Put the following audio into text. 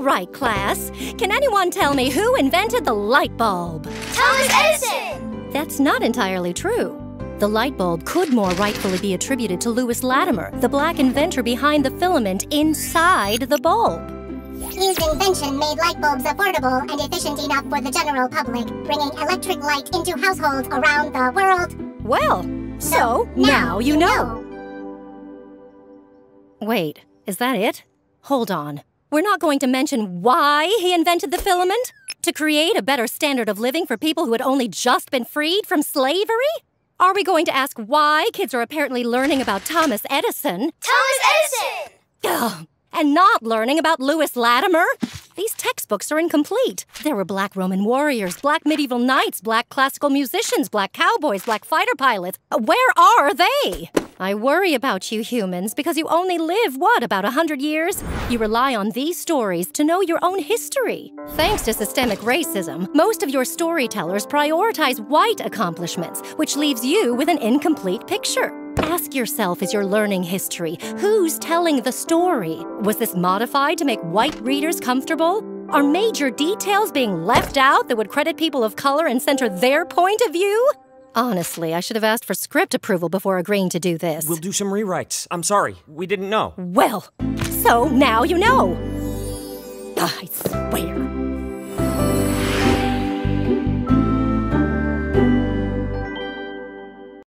All right, class. Can anyone tell me who invented the light bulb? Thomas Edison! That's not entirely true. The light bulb could more rightfully be attributed to Lewis Latimer, the black inventor behind the filament inside the bulb. His invention made light bulbs affordable and efficient enough for the general public, bringing electric light into households around the world. Well, so now you know. Wait, is that it? Hold on. We're not going to mention why he invented the filament? To create a better standard of living for people who had only just been freed from slavery? Are we going to ask why kids are apparently learning about Thomas Edison? Thomas Edison! Ugh, and not learning about Lewis Latimer? These textbooks are incomplete. There were black Roman warriors, black medieval knights, black classical musicians, black cowboys, black fighter pilots. Where are they? I worry about you humans because you only live, what, about a hundred years? You rely on these stories to know your own history. Thanks to systemic racism, most of your storytellers prioritize white accomplishments, which leaves you with an incomplete picture. Ask yourself as you're learning history who's telling the story? Was this modified to make white readers comfortable? Are major details being left out that would credit people of color and center their point of view? Honestly, I should have asked for script approval before agreeing to do this. We'll do some rewrites. I'm sorry. We didn't know. Well, so now you know. I swear.